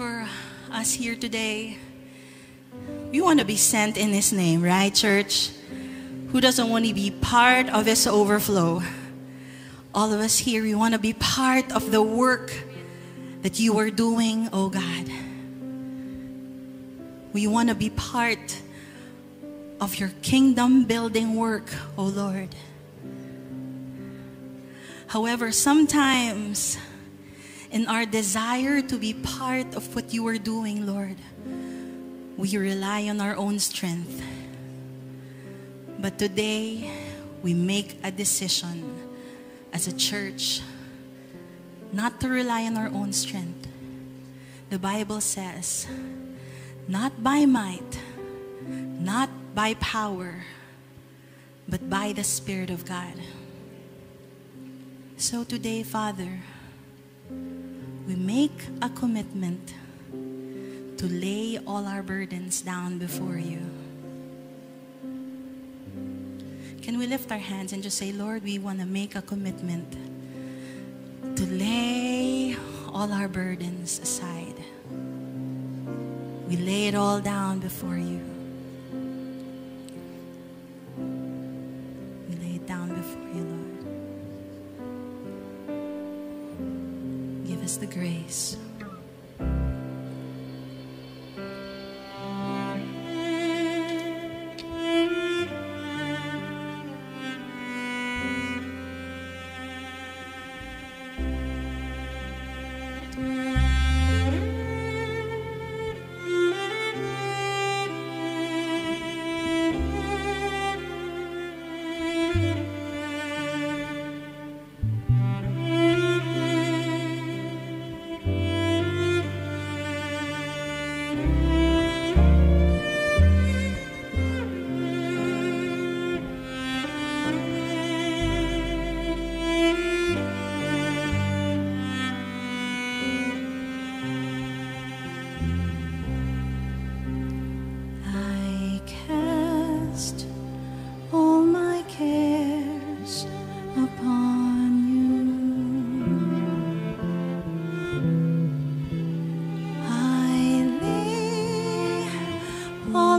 for us here today. We want to be sent in His name, right, church? Who doesn't want to be part of His overflow? All of us here, we want to be part of the work that you are doing, oh God. We want to be part of your kingdom building work, oh Lord. However, sometimes in our desire to be part of what you are doing, Lord, we rely on our own strength. But today, we make a decision as a church not to rely on our own strength. The Bible says, not by might, not by power, but by the Spirit of God. So today, Father, we make a commitment to lay all our burdens down before you. Can we lift our hands and just say, Lord, we want to make a commitment to lay all our burdens aside. We lay it all down before you. We lay it down before you, Lord. The grace.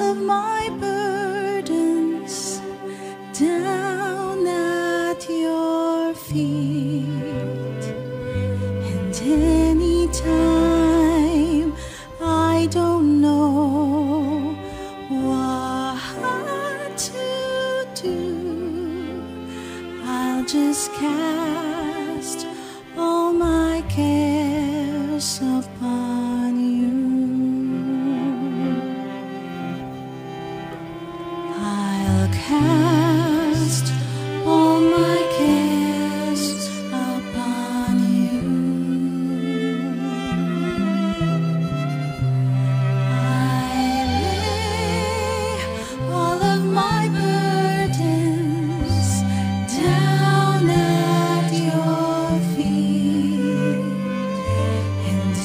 Of my burdens down at your feet. And anytime I don't know what to do, I'll just cast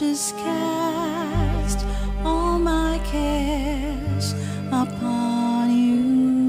just cast all my cares upon you.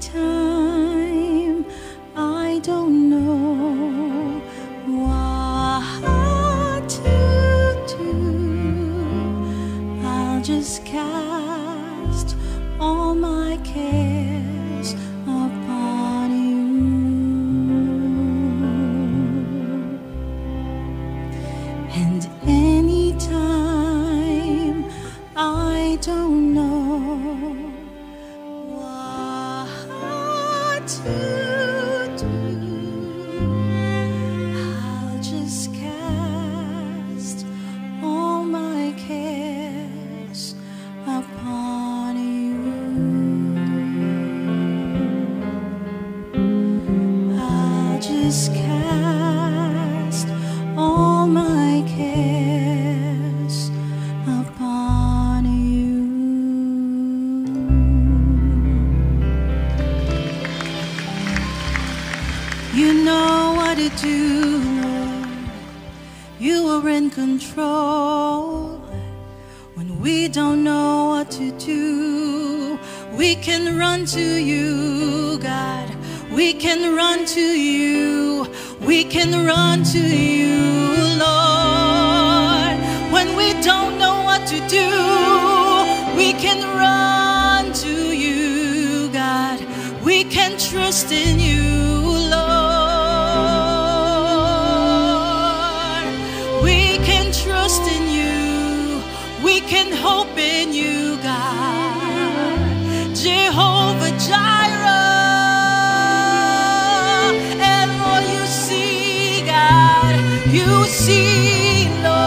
Time I don't know what to do, I'll just cast all my cares upon you. And anytime I don't know what control. When we don't know what to do, we can run to you, God. We can run to you. We can run to you, Lord. When we don't know what to do, we can run to you, God. We can trust in you, you see, Lord.